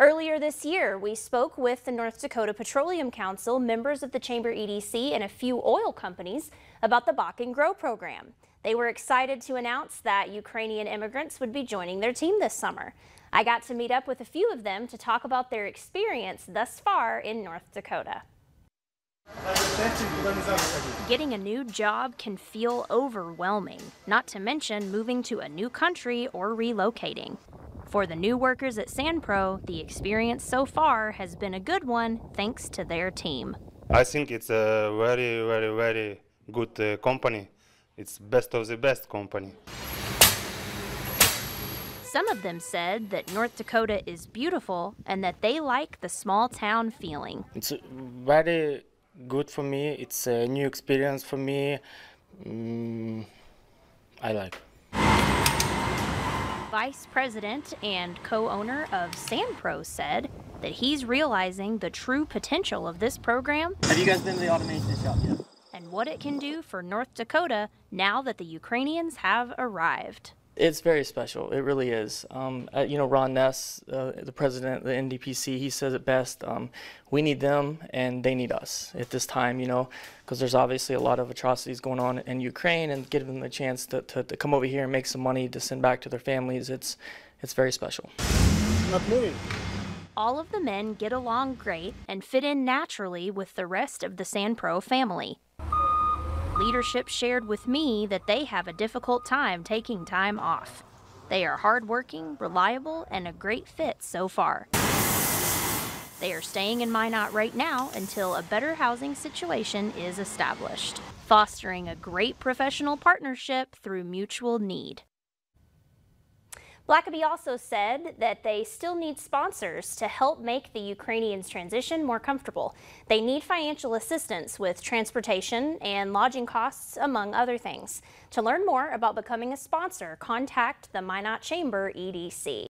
Earlier this year, we spoke with the North Dakota Petroleum Council, members of the Chamber EDC, and a few oil companies about the Bakken Grow program. They were excited to announce that Ukrainian immigrants would be joining their team this summer. I got to meet up with a few of them to talk about their experience thus far in North Dakota. Getting a new job can feel overwhelming, not to mention moving to a new country or relocating. For the new workers at SandPro, the experience so far has been a good one thanks to their team. I think it's a very, very, very good uh, company. It's best of the best company. Some of them said that North Dakota is beautiful and that they like the small town feeling. It's very good for me. It's a new experience for me. Mm, I like. Vice President and co-owner of SandPro said that he's realizing the true potential of this program. Have you guys been to the automation shop yet? And what it can do for North Dakota now that the Ukrainians have arrived. It's very special. It really is. Um, uh, you know, Ron Ness, uh, the president of the NDPC, he says it best. Um, we need them and they need us at this time, you know, because there's obviously a lot of atrocities going on in Ukraine and giving them the chance to, to, to, come over here and make some money to send back to their families. It's, it's very special. Not moving. All of the men get along great and fit in naturally with the rest of the SandPro family leadership shared with me that they have a difficult time taking time off. They are hardworking, reliable, and a great fit so far. They are staying in Minot right now until a better housing situation is established, fostering a great professional partnership through mutual need. Blackaby also said that they still need sponsors to help make the Ukrainians' transition more comfortable. They need financial assistance with transportation and lodging costs, among other things. To learn more about becoming a sponsor, contact the Minot Chamber EDC.